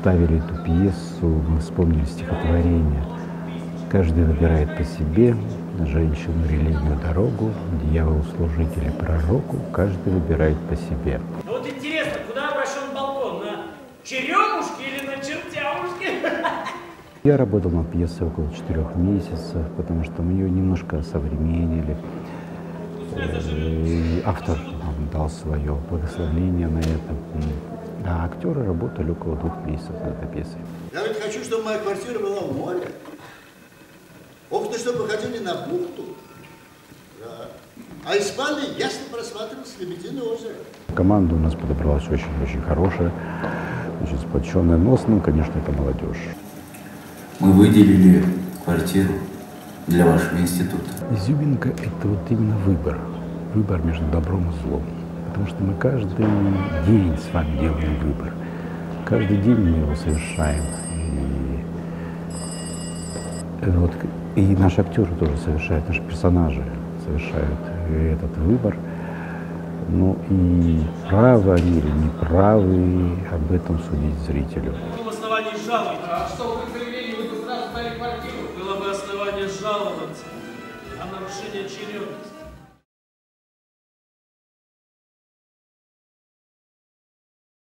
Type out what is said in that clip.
ставили эту пьесу, мы вспомнили стихотворение. Каждый выбирает по себе, женщину, религию, дорогу, дьяволу, служителю, пророку, каждый выбирает по себе. Ну вот интересно, куда обращен балкон? На черемушки или на чертявушки? Я работал над пьесой около четырех месяцев, потому что мы ее немножко осовременили. И автор нам дал свое благословение на это. А актеры работали около двух месяцев над этой пьесой. Я ведь хочу, чтобы моя квартира была в море. Окна, чтобы выходили на бухту. Да. А из спальни ясно просматривалось Лебединое озеро. Команда у нас подобралась очень-очень хорошая, очень сплоченная. Но в основном, конечно, это молодежь. Мы выделили квартиру для вашего института. Изюминка – это вот именно выбор. Выбор между добром и злом. Потому что мы каждый день с вами делаем выбор. Каждый день мы его совершаем. И, вот, и наши актеры тоже совершают, наши персонажи совершают этот выбор. Ну и правы они или неправы, об этом судить зрителю. Основании жалуете? А что вы заявление, вы бы сразу дали квартиру? Было бы основание жаловаться. А нарушение черемушки.